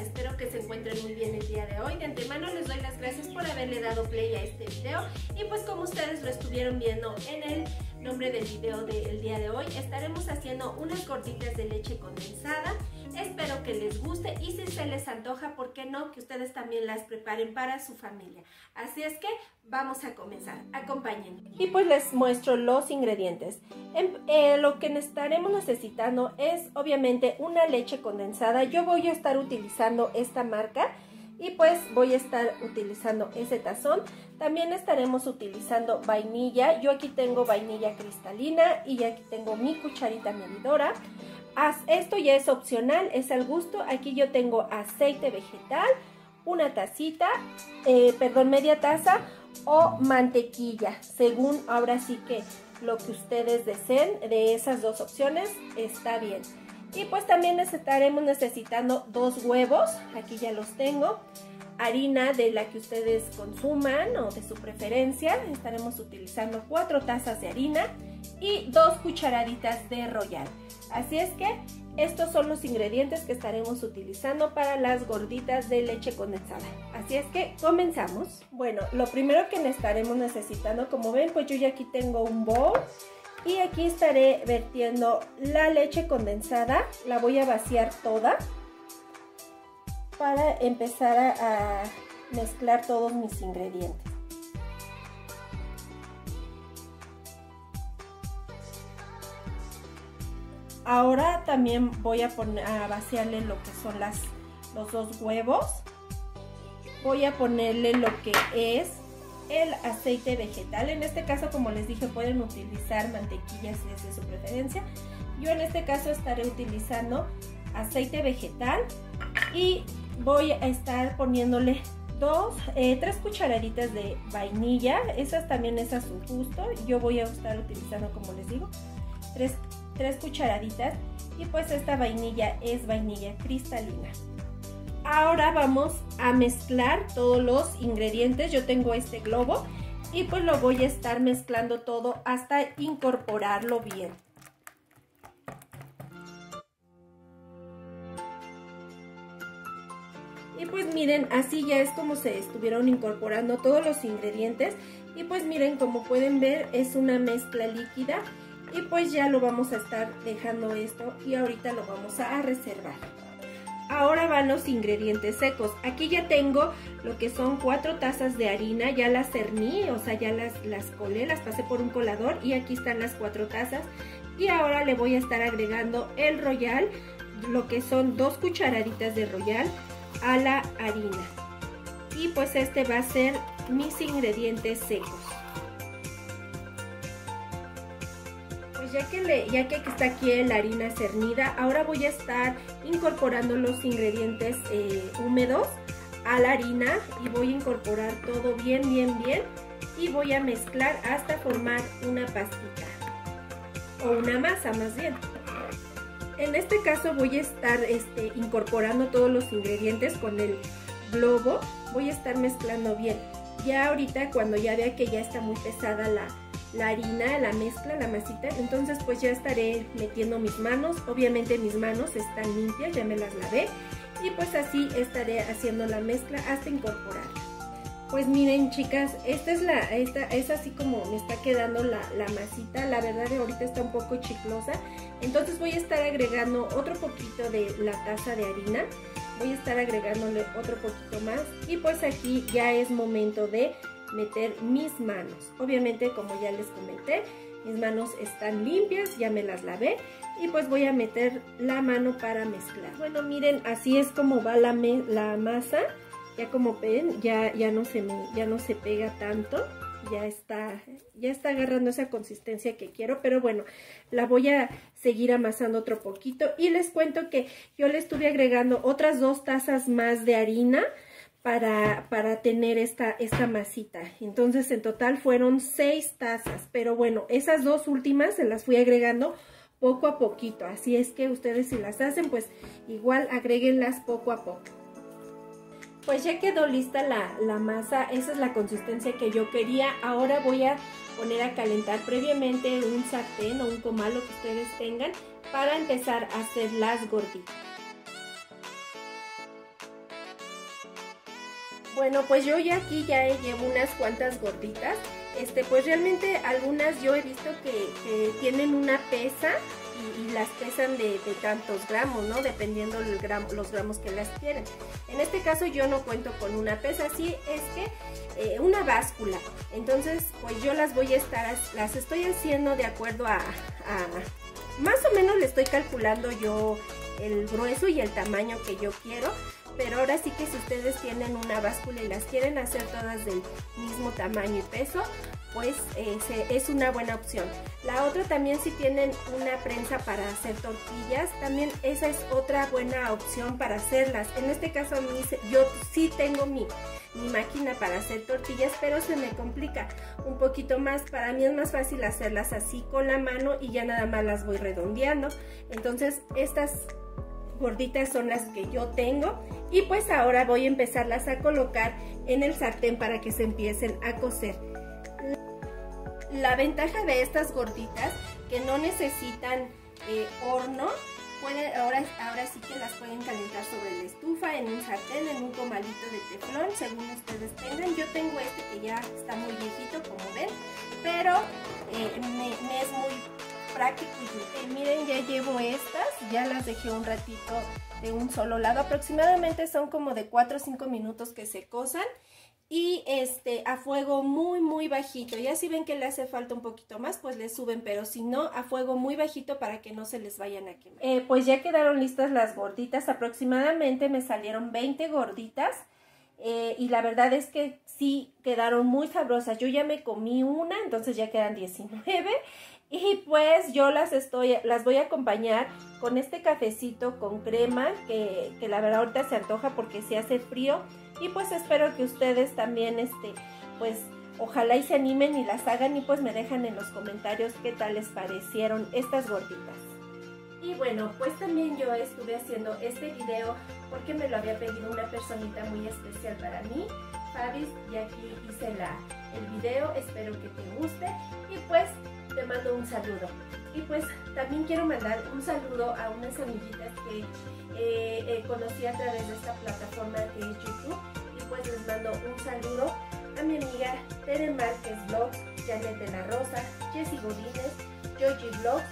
Espero que se encuentren muy bien el día de hoy. De antemano les doy las gracias por haberle dado play a este video. Y pues como ustedes lo estuvieron viendo en el nombre del video del día de hoy, estaremos haciendo unas gorditas de leche condensada. Espero que les guste y si se les antoja, ¿por qué no? Que ustedes también las preparen para su familia. Así es que vamos a comenzar. Acompáñenme. Y pues les muestro los ingredientes. Eh, lo que estaremos necesitando es obviamente una leche condensada. Yo voy a estar utilizando esta marca y pues voy a estar utilizando ese tazón. También estaremos utilizando vainilla. Yo aquí tengo vainilla cristalina y aquí tengo mi cucharita medidora. Esto ya es opcional, es al gusto. Aquí yo tengo aceite vegetal, una tacita, eh, perdón, media taza o mantequilla, según ahora sí que lo que ustedes deseen de esas dos opciones está bien. Y pues también estaremos necesitando dos huevos, aquí ya los tengo, harina de la que ustedes consuman o de su preferencia, estaremos utilizando cuatro tazas de harina y dos cucharaditas de royal. Así es que estos son los ingredientes que estaremos utilizando para las gorditas de leche condensada. Así es que comenzamos. Bueno, lo primero que estaremos necesitando, como ven, pues yo ya aquí tengo un bowl y aquí estaré vertiendo la leche condensada. La voy a vaciar toda para empezar a, mezclar todos mis ingredientes. Ahora también voy a, poner, a vaciarle lo que son las, los dos huevos. Voy a ponerle lo que es el aceite vegetal. En este caso, como les dije, pueden utilizar mantequilla si es de su preferencia. Yo en este caso estaré utilizando aceite vegetal y voy a estar poniéndole dos, eh, tres cucharaditas de vainilla. Esas también es a su gusto. Yo voy a estar utilizando, como les digo, tres tres cucharaditas y pues esta vainilla es vainilla cristalina. Ahora vamos a mezclar todos los ingredientes. Yo tengo este globo y pues lo voy a estar mezclando todo hasta incorporarlo bien. Y pues miren, así ya es como se estuvieron incorporando todos los ingredientes. Y pues miren, como pueden ver, es una mezcla líquida y pues ya lo vamos a estar dejando esto y ahorita lo vamos a reservar. Ahora van los ingredientes secos. Aquí ya tengo lo que son cuatro tazas de harina, ya las cerní, o sea, ya las, las colé, las pasé por un colador y aquí están las cuatro tazas. Y ahora le voy a estar agregando el royal, lo que son dos cucharaditas de royal a la harina. Y pues este va a ser mis ingredientes secos. Ya que, ya que está aquí la harina cernida, ahora voy a estar incorporando los ingredientes eh, húmedos a la harina y voy a incorporar todo bien, bien, bien y voy a mezclar hasta formar una pastita o una masa más bien. En este caso voy a estar este, incorporando todos los ingredientes con el globo, voy a estar mezclando bien. Ya ahorita cuando ya vea que ya está muy pesada la, la harina, la mezcla, la masita. Entonces pues ya estaré metiendo mis manos. Obviamente mis manos están limpias, ya me las lavé. Y pues así estaré haciendo la mezcla hasta incorporarla. Pues miren chicas, esta es la, esta es así como me está quedando la, la masita. La verdad ahorita está un poco chiclosa. Entonces voy a estar agregando otro poquito de la taza de harina. Voy a estar agregándole otro poquito más. Y pues aquí ya es momento de meter mis manos. Obviamente, como ya les comenté, mis manos están limpias, ya me las lavé y pues voy a meter la mano para mezclar. Bueno, miren, así es como va la, la masa. Ya como ven, ya, ya, no se me, ya no se pega tanto. Ya está, ya está agarrando esa consistencia que quiero, pero bueno, la voy a seguir amasando otro poquito. Y les cuento que yo le estuve agregando otras dos tazas más de harina para, para tener esta, esta masita. Entonces en total fueron seis tazas, pero bueno, esas dos últimas se las fui agregando poco a poquito. Así es que ustedes si las hacen, pues igual agréguenlas poco a poco. Pues ya quedó lista la, la masa, esa es la consistencia que yo quería. Ahora voy a poner a calentar previamente un sartén o un comal, lo que ustedes tengan, para empezar a hacer las gorditas. Bueno, pues yo ya aquí ya llevo unas cuantas gorditas. Este, pues realmente algunas yo he visto que, tienen una pesa y, las pesan de, tantos gramos, ¿no? Dependiendo los gramos que las quieren. En este caso yo no cuento con una pesa, sí es que eh, una báscula. Entonces, pues yo las voy a estar, las estoy haciendo de acuerdo a, a más o menos le estoy calculando yo el grueso y el tamaño que yo quiero pero ahora sí que si ustedes tienen una báscula y las quieren hacer todas del mismo tamaño y peso, pues eh, es una buena opción. La otra también si tienen una prensa para hacer tortillas, también esa es otra buena opción para hacerlas. En este caso a mí yo sí tengo mi, mi máquina para hacer tortillas, pero se me complica un poquito más. Para mí es más fácil hacerlas así con la mano y ya nada más las voy redondeando. Entonces estas gorditas son las que yo tengo y pues ahora voy a empezarlas a colocar en el sartén para que se empiecen a cocer. La ventaja de estas gorditas que no necesitan eh, horno, puede, ahora, ahora sí que las pueden calentar sobre la estufa, en un sartén, en un comalito de teflón, según ustedes tengan. Yo tengo este que ya está muy viejito, como ven, pero eh, me es muy miren, ya llevo estas, ya las dejé un ratito de un solo lado. Aproximadamente son como de 4 o 5 minutos que se cosan y este a fuego muy muy bajito. Ya si ven que le hace falta un poquito más pues le suben pero si no a fuego muy bajito para que no se les vayan a quemar. Eh, pues ya quedaron listas las gorditas. Aproximadamente me salieron 20 gorditas eh, y la verdad es que sí quedaron muy sabrosas. Yo ya me comí una entonces ya quedan 19 y pues yo las estoy, las voy a acompañar con este cafecito con crema, que, la verdad ahorita se antoja porque se hace frío. Y pues espero que ustedes también, este, pues ojalá y se animen y las hagan y pues me dejan en los comentarios qué tal les parecieron estas gorditas. Y bueno, pues también yo estuve haciendo este video porque me lo había pedido una personita muy especial para mí, Fabis, y aquí hice la, el video, espero que te guste. Y pues te mando un saludo. Y pues también quiero mandar un saludo a unas amiguitas que eh, eh, conocí a través de esta plataforma que es YouTube. Y pues les mando un saludo a mi amiga Tere Márquez Vlogs, Janet de la Rosa, Jessie Godínez, Georgie Vlogs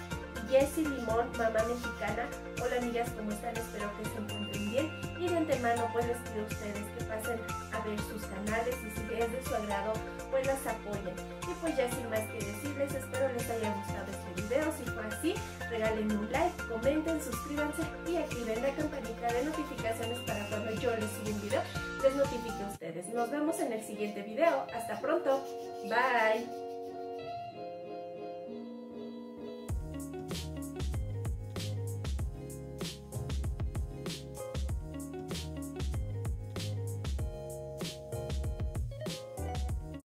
y Jessie Limón, mamá mexicana. Hola amigas, ¿cómo están? Espero que se encuentren bien. Y de antemano pues les pido a ustedes que pasen a ver sus canales y si es de su agrado pues las apoyen. Pues ya sin más que decirles, espero les haya gustado este video. Si fue así, regálenme un like, comenten, suscríbanse y activen la campanita de notificaciones para cuando yo les suba un video, les notifique a ustedes. Nos vemos en el siguiente video. Hasta pronto. Bye.